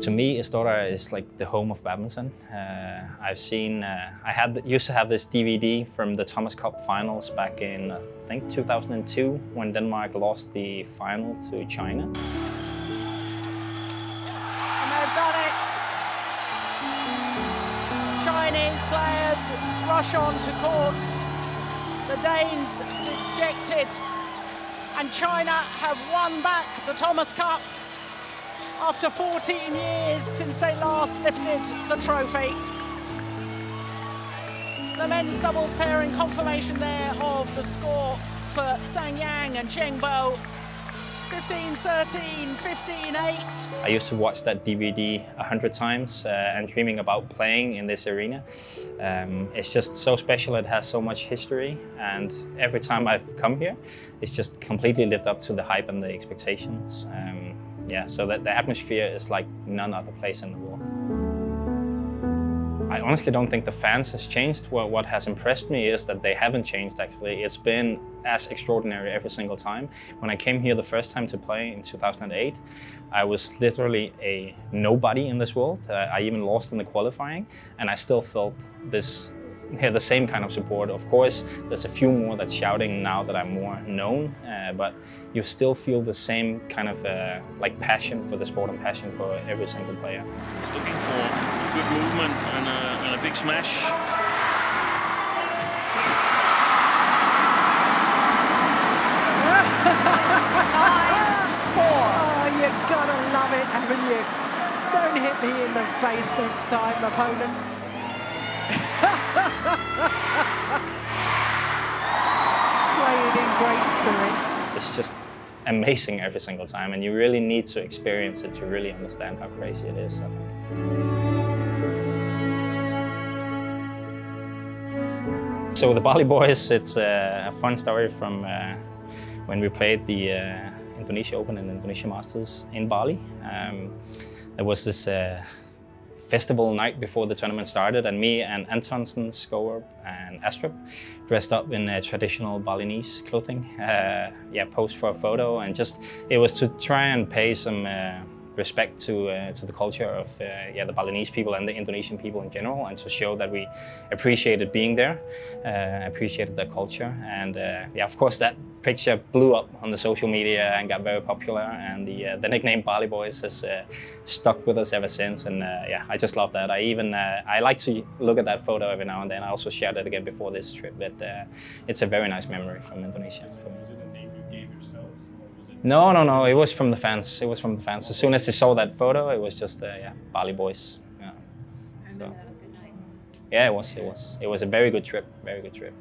to me, Istora is like the home of badminton. Uh, I've seen, uh, I had used to have this DVD from the Thomas Cup finals back in, I think, 2002, when Denmark lost the final to China. And they've done it! Chinese players rush on to court. The Danes dejected, and China have won back the Thomas Cup after 14 years since they last lifted the trophy. The men's doubles pairing confirmation there of the score for Sang Yang and Zheng Bo. 15-13, 15-8. I used to watch that DVD a hundred times uh, and dreaming about playing in this arena. Um, it's just so special, it has so much history and every time I've come here, it's just completely lived up to the hype and the expectations. Um, yeah, so that the atmosphere is like none other place in the world. I honestly don't think the fans has changed. What, what has impressed me is that they haven't changed actually. It's been as extraordinary every single time. When I came here the first time to play in 2008, I was literally a nobody in this world. Uh, I even lost in the qualifying and I still felt this hear the same kind of support. Of course, there's a few more that's shouting now that I'm more known, uh, but you still feel the same kind of uh, like passion for the sport and passion for every single player. He's looking for good movement and a, and a big smash. oh, you gotta love it, haven't you? Don't hit me in the face next time, opponent. Played in great spirit. It's just amazing every single time, and you really need to experience it to really understand how crazy it is. I think. So the Bali Boys, it's a fun story from uh, when we played the uh, Indonesia Open and Indonesia Masters in Bali. Um, there was this uh, festival night before the tournament started and me and Antonsen, Skaarup and Astrup dressed up in traditional Balinese clothing. Uh, yeah, posed for a photo and just, it was to try and pay some uh, respect to uh, to the culture of uh, yeah the Balinese people and the Indonesian people in general, and to show that we appreciated being there, uh, appreciated their culture, and uh, yeah, of course that picture blew up on the social media and got very popular, and the uh, the nickname Bali Boys has uh, stuck with us ever since, and yeah, I just love that. I even I like to look at that photo every now and then. I also shared it again before this trip, but it's a very nice memory from Indonesia for me. No, no, no. It was from the fans. It was from the fans. As soon as they saw that photo, it was just uh, yeah, Bali boys. Yeah. So. Yeah, it was. It was. It was. It was a very good trip. Very good trip.